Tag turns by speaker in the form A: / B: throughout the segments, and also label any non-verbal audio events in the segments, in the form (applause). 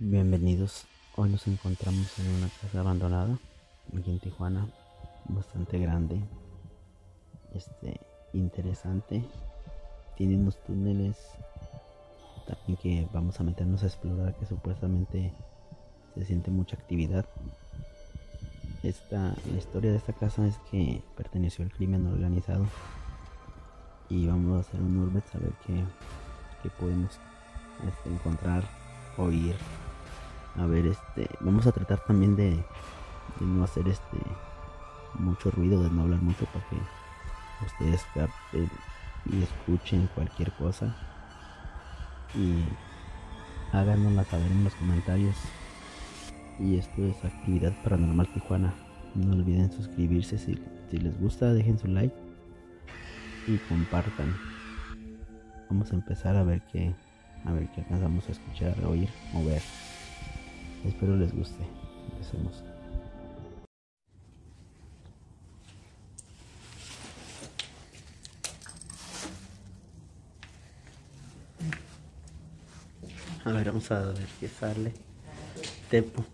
A: Bienvenidos. Hoy nos encontramos en una casa abandonada aquí en Tijuana, bastante grande, este, interesante. Tiene unos túneles también que vamos a meternos a explorar que supuestamente se siente mucha actividad. Esta, la historia de esta casa es que perteneció al crimen organizado y vamos a hacer un urbex a ver qué, qué podemos este, encontrar, oír. A ver, este, vamos a tratar también de, no hacer este mucho ruido, de no hablar mucho para que ustedes capten y escuchen cualquier cosa y háganosla saber en los comentarios. Y esto es Actividad Paranormal Tijuana. No olviden suscribirse si, les gusta, dejen su like y compartan. Vamos a empezar a ver qué a ver qué alcanzamos a escuchar, oír o ver. Espero les guste. Empecemos. A ver, vamos a ver qué sale. Tepo.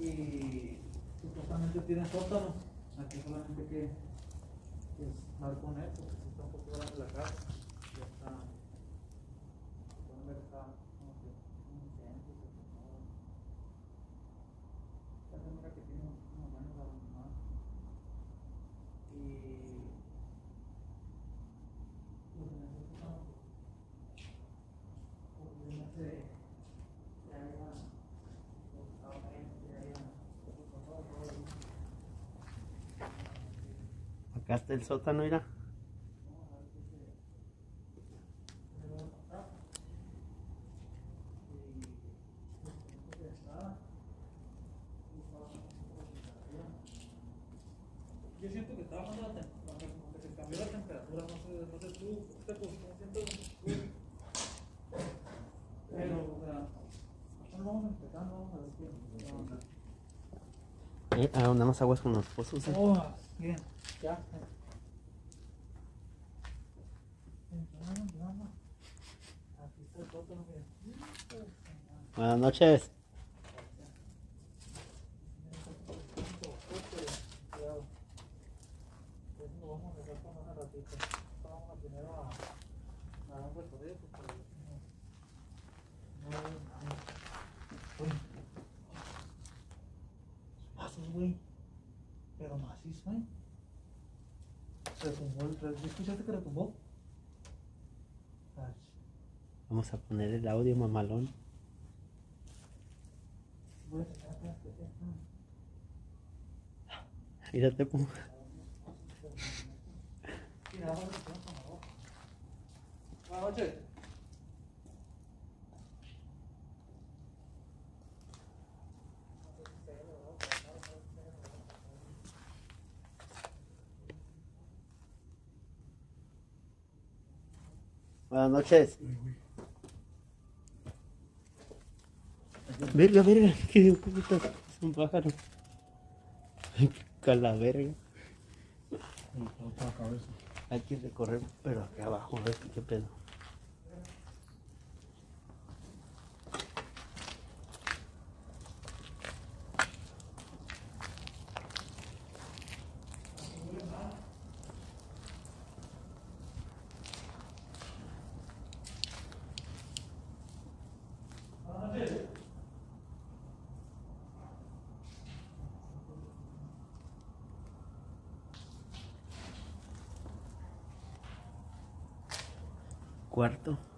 B: y supuestamente tiene sótano. Aquí solamente que pues, dar con él, porque si está un poco grande la casa. Ya está. si pueden ver, está como que un incendio, se quemó. Esta se mira que tiene unos años abandonada. Y. Pues en ese sótano, pues, obviamente, ya haya
A: Acá está el sótano, mira.
B: Yo siento que está bajando la temperatura, como que se cambió la temperatura, no sé, no sé tú, usted pues, ¿cómo siento? Pero, o sea, apenas vamos empezando, vamos a onda.
A: Eh, ah, nada más aguas con los pozos. eh.
B: Oh, bien, ya.
A: Buenas noches.
B: Pero. Retumbó el. ¿Sí ¿Escuchaste que retumbó?
A: Vamos a poner el audio mamalón. Mira, Tepo.
B: Mira, vamos a hacer un camarón. Buenas noches.
A: Buenas noches. Verga, verga. Qué puta. Es un pájaro. Calaverga. Hay que recorrer, pero acá abajo, a ver qué pedo. Cuarto.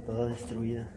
A: Toda destruida.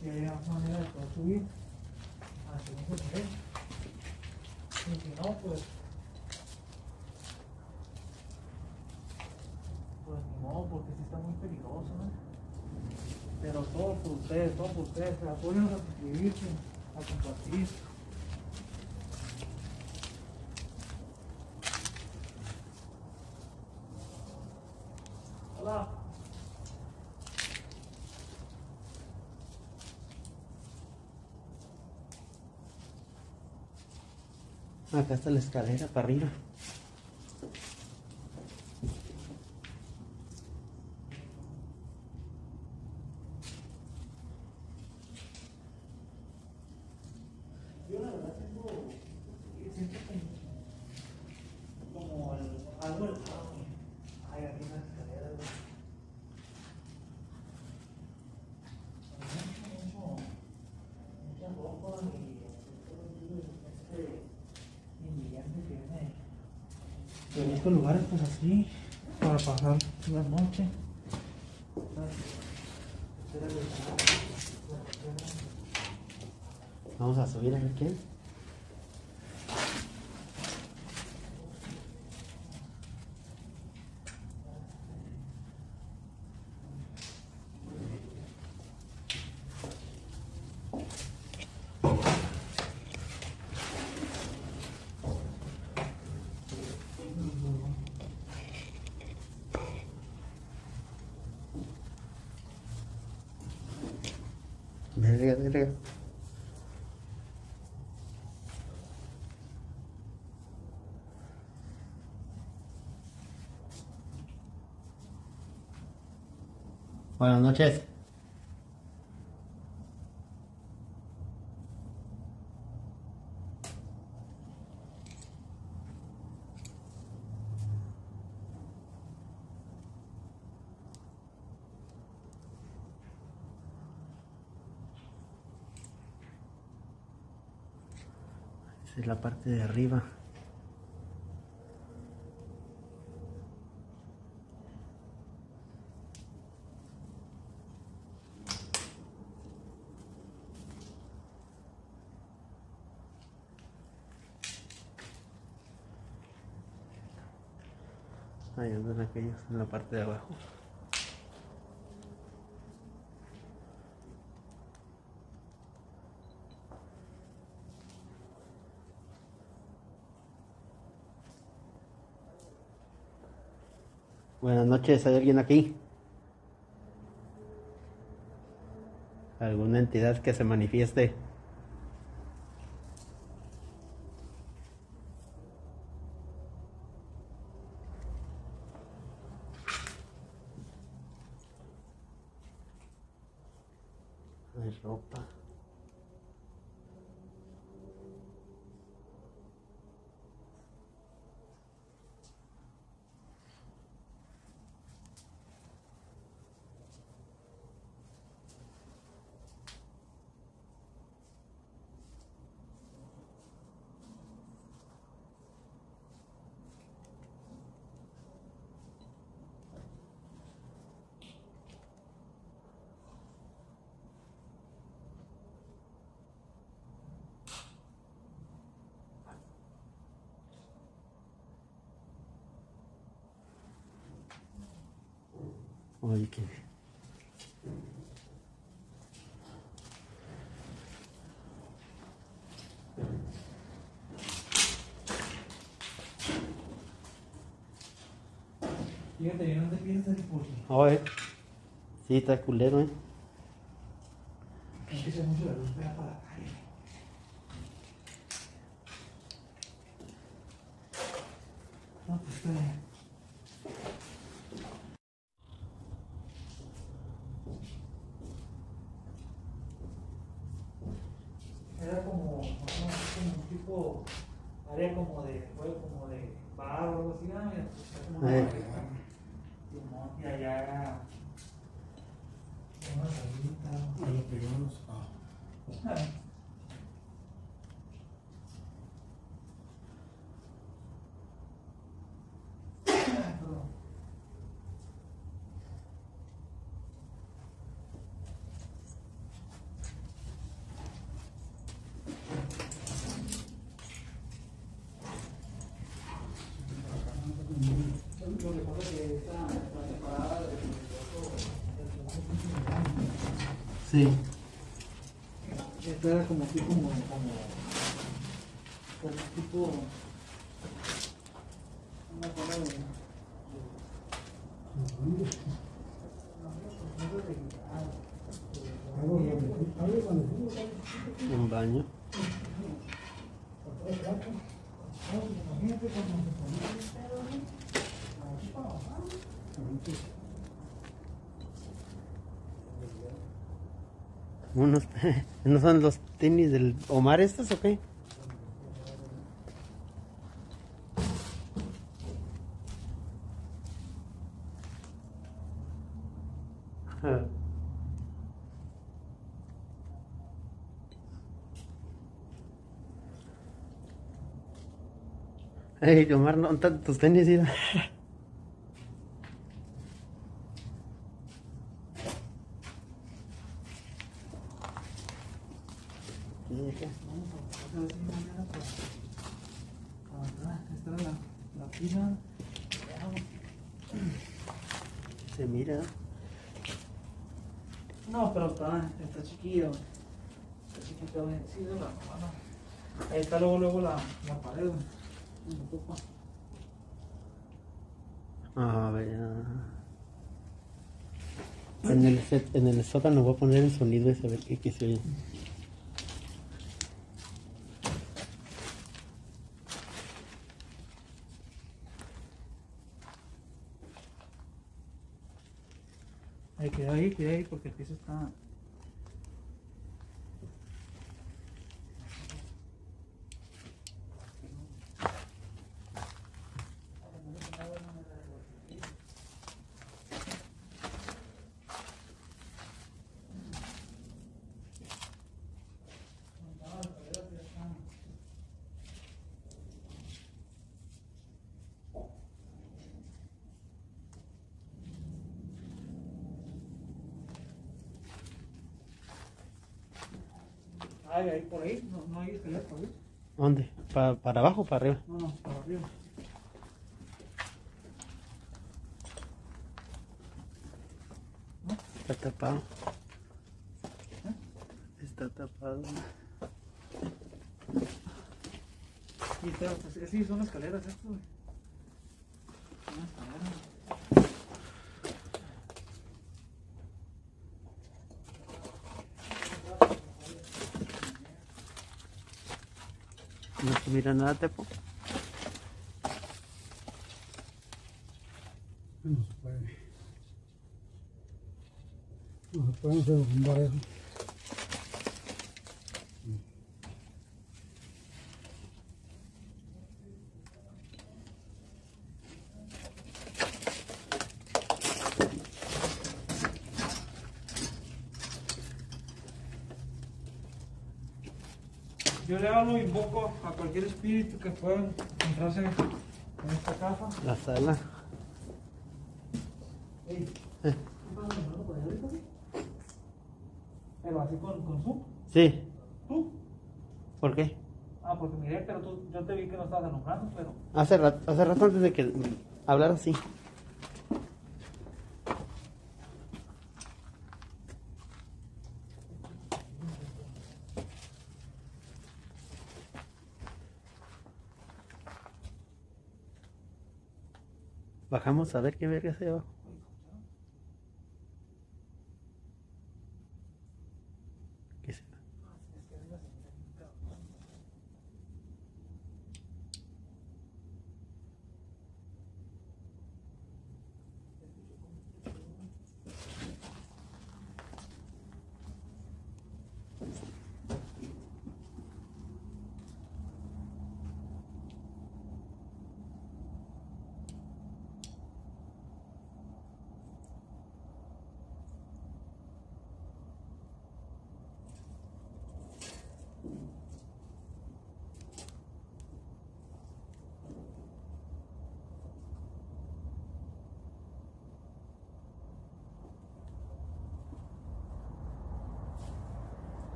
A: Que haya manera de poder subir al segundo nivel. Y si no, pues. Pues ni modo, porque sí está muy peligroso. Pero todo por ustedes, todo por ustedes. Apóyennos a suscribirse, a compartir. Acá está la escalera para arriba.
B: Yo la verdad tengo, siento como, como el, algo del lado, ay, aquí en la escalera, güey. Mucho, mucha ropa y este ingrediente que viene lugares pues así para pasar la noche.
A: Vamos a subir a ver. Verga, verga. Buenas noches. Es la parte de arriba. en la parte de abajo. Buenas noches, ¿hay alguien aquí? ¿Alguna entidad que se manifieste? Oye, que...
B: Fíjate, yo no te el puto.
A: Oye, sí, está culero, ¿eh? Sí.
B: Esta era como tipo, como, como, como tipo, una ¿No
A: son los tenis del Omar estos o qué? Hey, Omar, no, tus tenis, (laughs) En el, set, en el sótano voy a poner el sonido ese a ver qué, qué se oye.
B: Hay que ir, hay que ir porque el piso está...
A: para abajo o para arriba?
B: No, no, para arriba.
A: No se mira nada, Tepo.
C: No se puede. No se puede derrumbar eso.
B: Yo le hablo y invoco a cualquier espíritu que pueda encontrarse en esta casa.
A: La sala.
B: Ey,
A: Eh.
B: Pero así con, con su,
A: Sí.
B: tú.
A: ¿Por qué?
B: Ah, porque miré, pero tú, yo te vi que no estabas nombrando, pero.
A: Hace rato, hace rato antes de que hablara así. Bajamos a ver qué verga se abajo.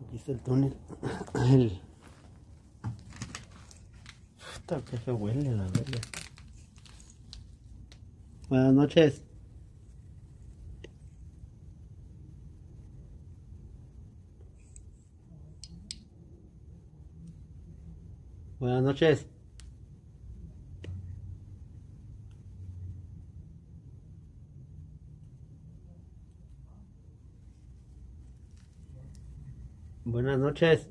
A: Aquí está el túnel. (coughs) El... Puta, qué feo huele la verga. Buenas noches. Buenas noches. Buenas noches.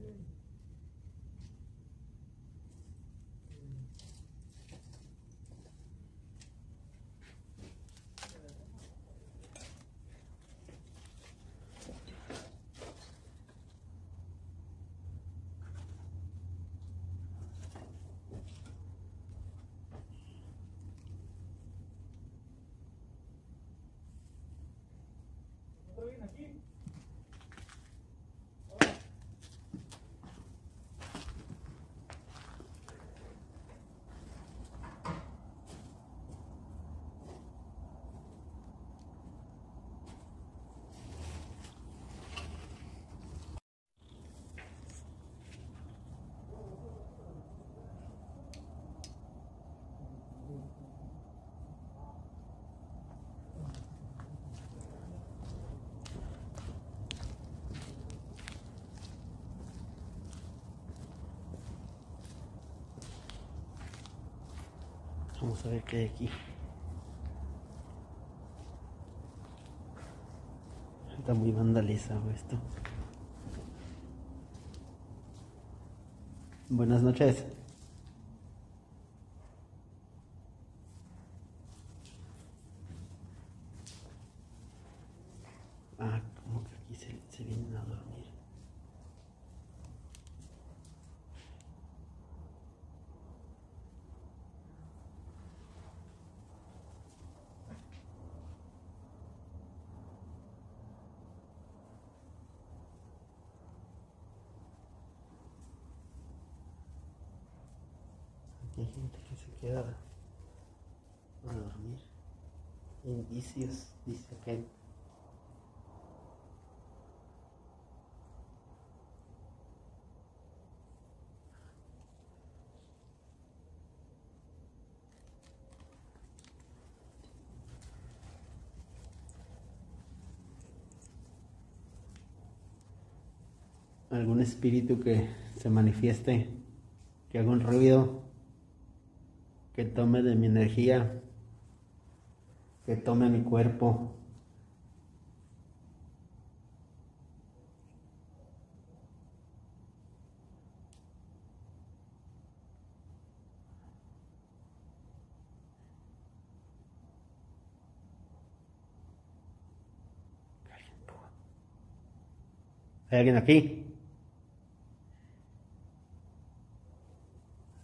A: Vamos a ver qué hay aquí. Está muy vandalizado esto. Buenas noches. vicios, dice aquel. algún espíritu que se manifieste, que haga un ruido, que tome de mi energía, que tome mi cuerpo. ¿Hay alguien aquí?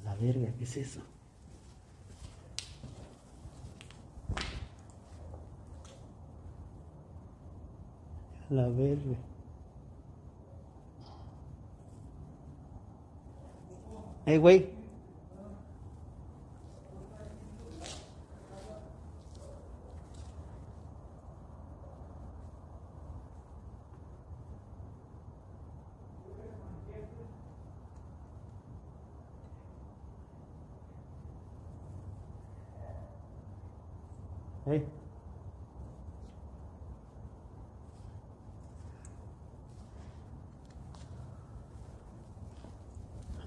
A: La verga, ¿qué es eso? La verga. Hey, güey. Hey.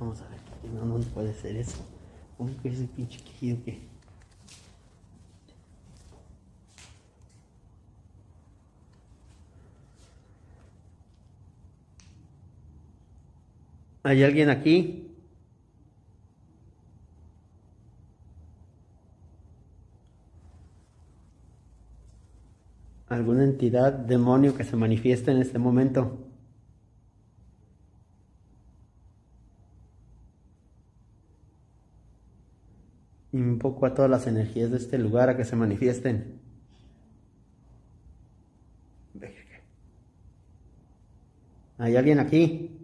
A: Vamos a ver, no, ¿Cómo que pinche que? ¿Hay alguien aquí? ¿Alguna entidad, demonio que se manifieste en este momento? Invoco a todas las energías de este lugar a que se manifiesten. ¿Hay alguien aquí?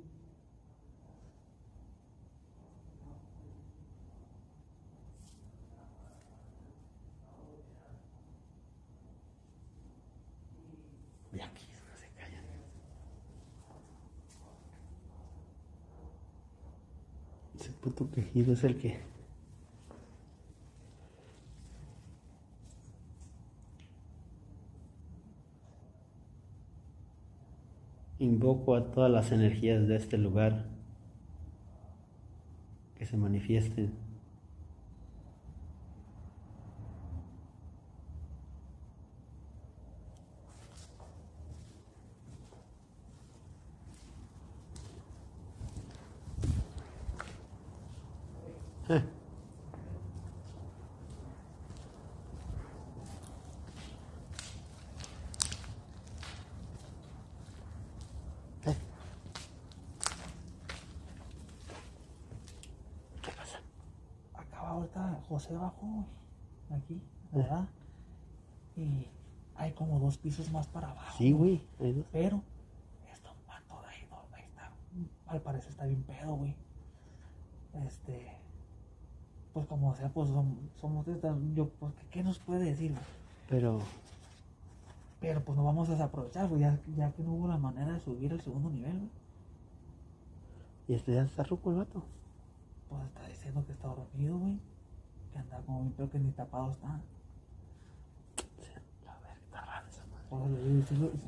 A: Ese puto quejido es el que. Invoco a todas las energías de este lugar que se manifiesten. Eh. Eh. ¿Qué pasa?
B: Acá ahorita José bajó, aquí, ¿verdad? Y hay como dos pisos más para abajo.
A: Sí, güey. hay.
B: Pero, está un pato de ahí, no, ahí está. Al parecer está bien pedo, güey. Este. Pues como sea, pues som- somos de esta- yo, pues, ¿qué, qué nos puede decir, güey?
A: Pero,
B: Pero pues no vamos a desaprovechar, güey, ya, ya que no hubo la manera de subir al segundo nivel, güey.
A: ¿y este ya está ruco el vato?
B: Pues está diciendo que está dormido, güey. Que anda como bien, pero que ni tapado está.
A: A ver, está raro esa madre.
B: Eso le digo, sí lo- sí-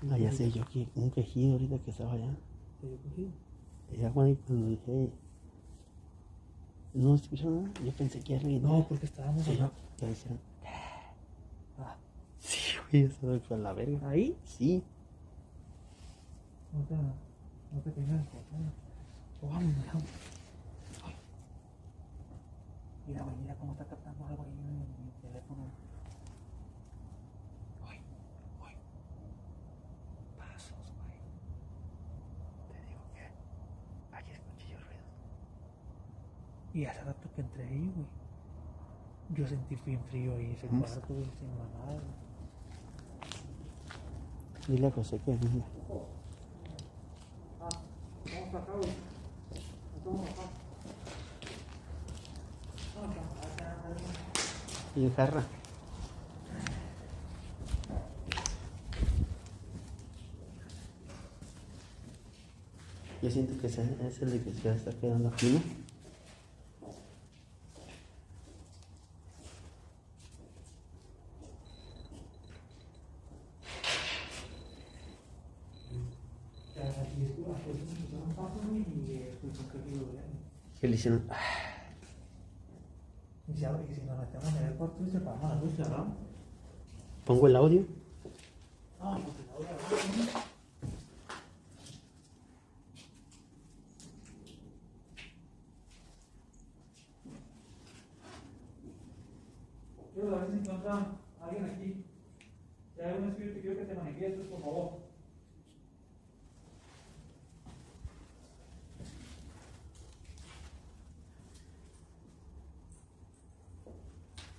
B: sí
A: Ah, ya sé, yo aquí, un quejido ahorita que estaba allá.
B: sí lo he cogido.
A: Y ya cuando, cuando dije, no escuchó nada, yo pensé que alguien.
B: No, porque estábamos
A: Sí,
B: allá.
A: ya decían,
B: Ah,
A: sí, güey, eso fue a la verga.
B: ¿Ahí?
A: Sí,
B: No te, no te tengas vamos, vamos. Mira, güey, mira cómo está captando algo ahí en mi teléfono. Ay, ay. Pasos, güey.
A: te digo que aquí escuché yo ruidos.
B: Y hace rato que entré ahí, güey. Yo sentí bien frío ahí ese cuarto, güey, sin nada, güey.
A: Dile a José que venga.
B: Ah, vamos acá, güey. Acá. Vamos acá.
A: Jarra. Yo siento que ese es el de que se está quedando aquí, ¿no?
B: Y las cosas empezaron paso y pues nunca que lo vean.
A: ¿Qué le hicieron?
B: Y si, y si nos metemos en el cuarto y se apagamos la luz, cerramos.
A: ¿Pongo el audio?
B: Ah, el audio, ¿no? Quiero saber si encuentra alguien aquí. Si hay algún espíritu, quiero que te manifiestes, por favor.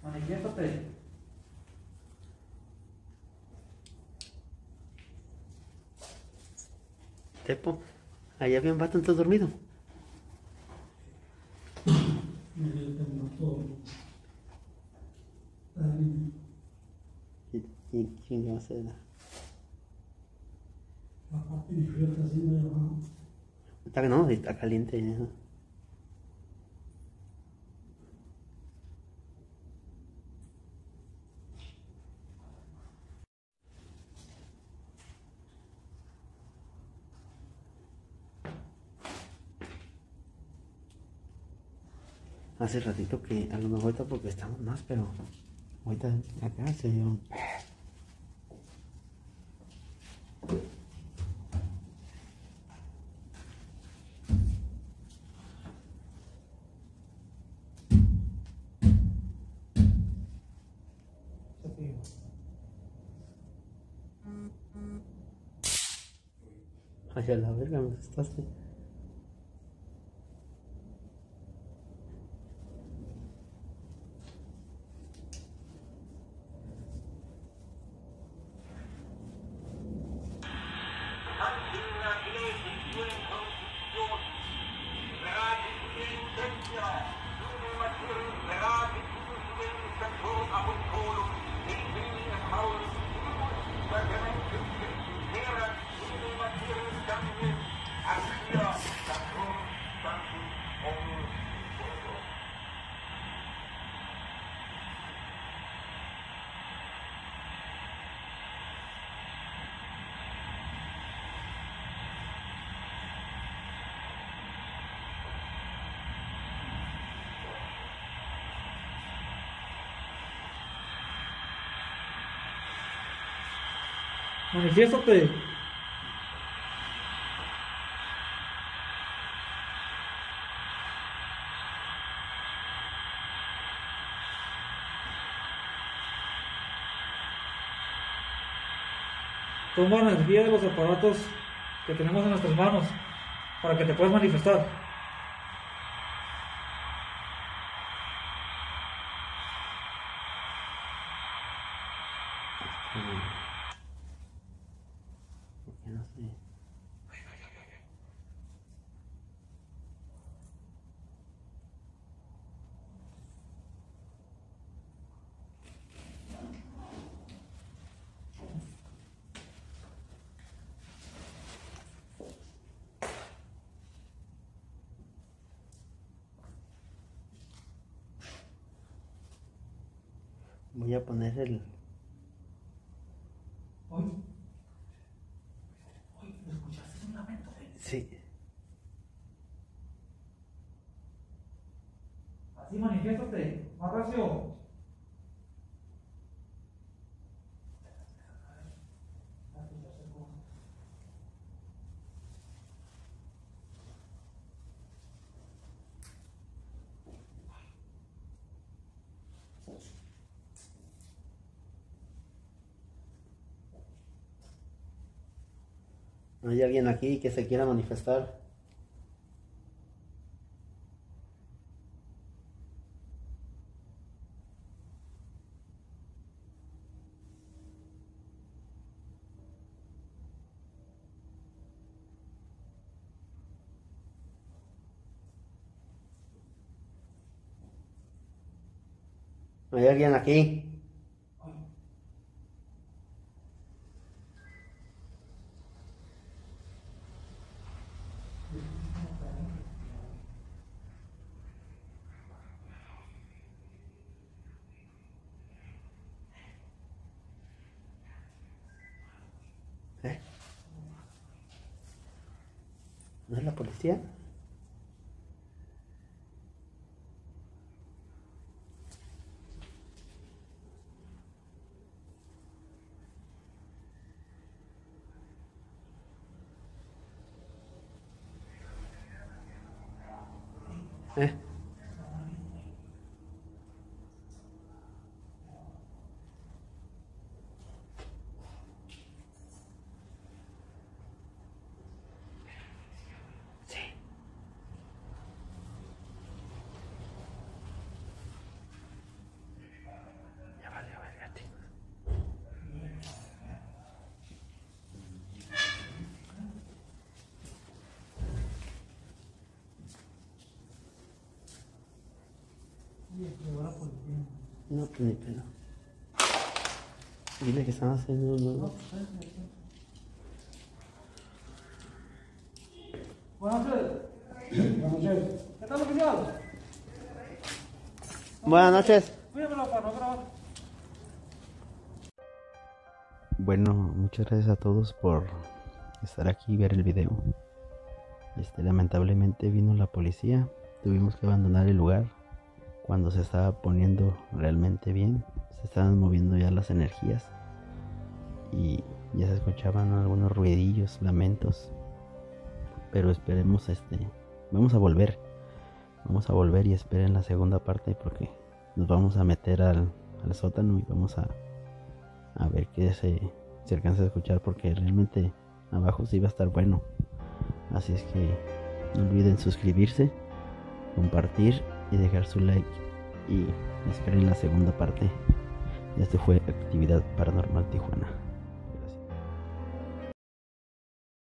B: Manifiéstate.
A: Tepo, allá había un vato entonces dormido. ¿Y, y quién va a ser?
C: Está,
A: no, está caliente. ¿no? Hace ratito que a lo mejor ahorita porque estamos más, pero ahorita acá se dio.
B: Se pidió.
A: Hacia la verga me asustaste.
B: Manifiéstate. Toma energía de los aparatos que tenemos en nuestras manos para que te puedas manifestar.
A: Porque no sé. Poner el.
B: Hoy. Hoy, ¿lo escuchaste? Es un lamento. ¿eh?
A: Sí.
B: Así manifiéstate. Más recio.
A: ¿Hay alguien aquí que se quiera manifestar? ¿Hay alguien aquí? ¿Eh? ¿No es la policía? ¿Eh? Sí. Ya vale, a ver, chicos.
B: Llegó la policía.
A: Ni pedo. Dile que están haciendo un...
B: Ahí. Buenas noches.
C: Buenas noches.
B: ¿Qué tal, oficial?
A: Buenas noches. Bueno, muchas gracias a todos por estar aquí y ver el video. Este, lamentablemente vino la policía, tuvimos que abandonar el lugar cuando se estaba poniendo realmente bien, se estaban moviendo ya las energías y ya se escuchaban algunos ruidillos, lamentos. Pero esperemos este, vamos a volver, vamos a volver y esperen la segunda parte porque nos vamos a meter al, al sótano y vamos a a ver qué se, se alcanza a escuchar porque realmente abajo sí va a estar bueno. Así es que no olviden suscribirse, compartir y dejar su like y esperen la segunda parte. Este fue Actividad Paranormal Tijuana.